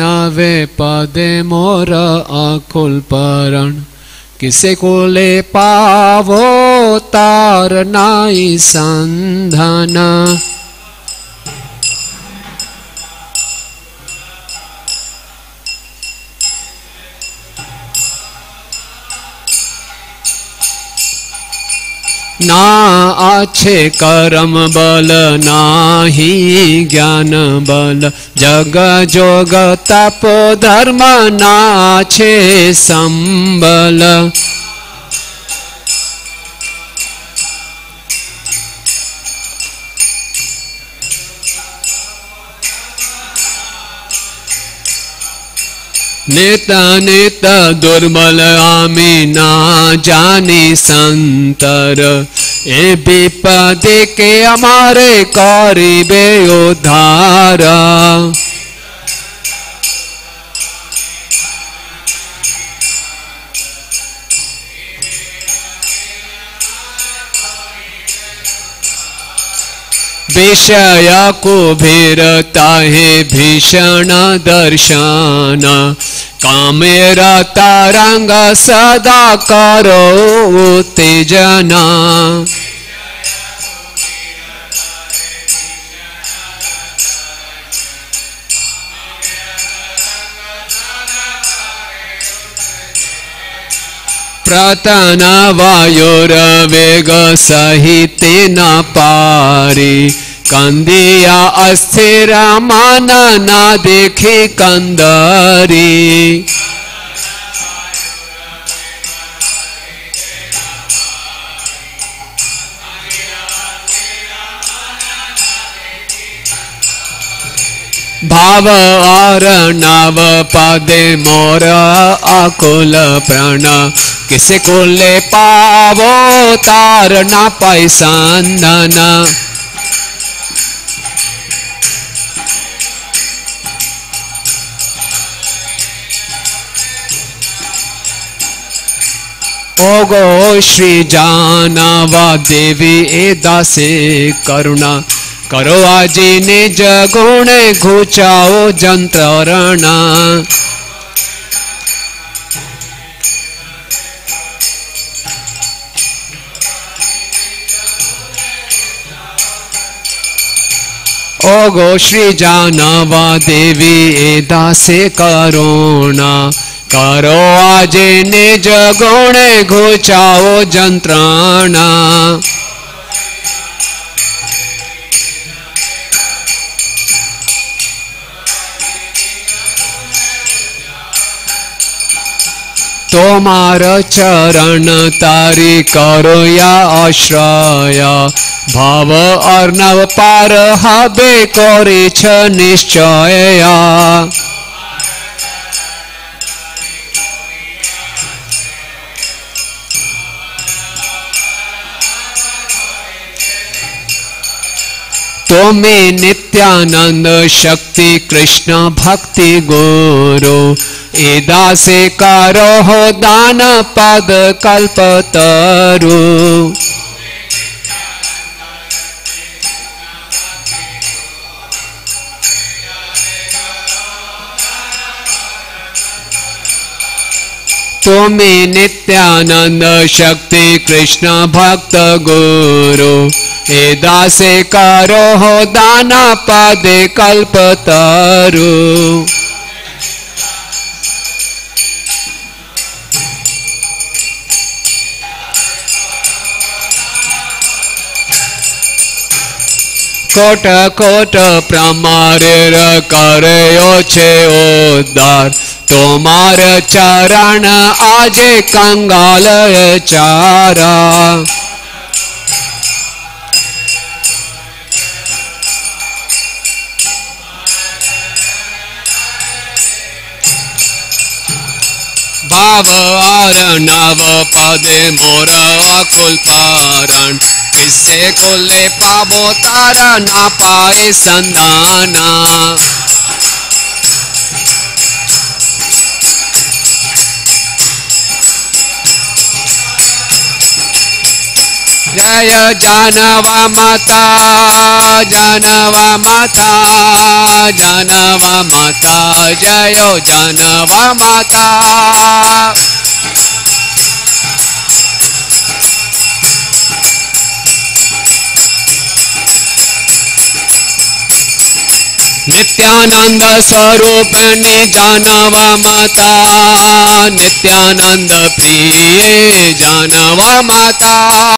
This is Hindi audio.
नवे पदे मोर अकुल परण। किसे को ले पावो तार नाई संधन ना अच्छे कर्म बल नाही ज्ञान बल। जग जोग तप धर्म नाछे संबल। नित नित दुर्बल आमी ना जानी संतर। ए विपदे के हमारे करिबे उद्धार विषय कुभीरता है भीषण दर्शन। कामेरा तरंग सदा करो उत्तेजना। प्रतन वायुर्वेग सहित न पारी कंदिया अस्थिर मन न देखे कंदरी। भाव और नव पदे मोर अकुल प्रण। किसे को ले पावो तार ना पाई ओ गो श्री जानवा देवी, ए दासे करुणा। करो आज निज गुण घुचाओ जंत्रणा गो श्री जानवा देवी, ए दासे करुणा। કરો આજે નિજ ગુણે ઘૂચાવો જંત્રણા তোমার চরণ তারি করয়া আশ্রয় ভাব অর্ণব পার হবে করেছ নিশ্চয়া তুমি नित्यानंद शक्ति कृष्ण भक्ति गुरु। एदा से करो हो दान पद कल्प तरु। तुम्हें नित्यानंद शक्ति कृष्ण भक्त गुरु। हे दासे करो हो दाना पादे कल्पतारु कोट कोट प्रमारेर करयो छे उद्धार। चरण आजे कंगाल चारा। भाव आरणव पदे मोर अकुल परण किससे कोले पावो तारा ना पाए संदाना जय जानवा माता जानवा माता जानवा माता जय जानवा माता नित्यानंद स्वरूपिणी जानवा माता नित्यानंद प्रिय जानवा माता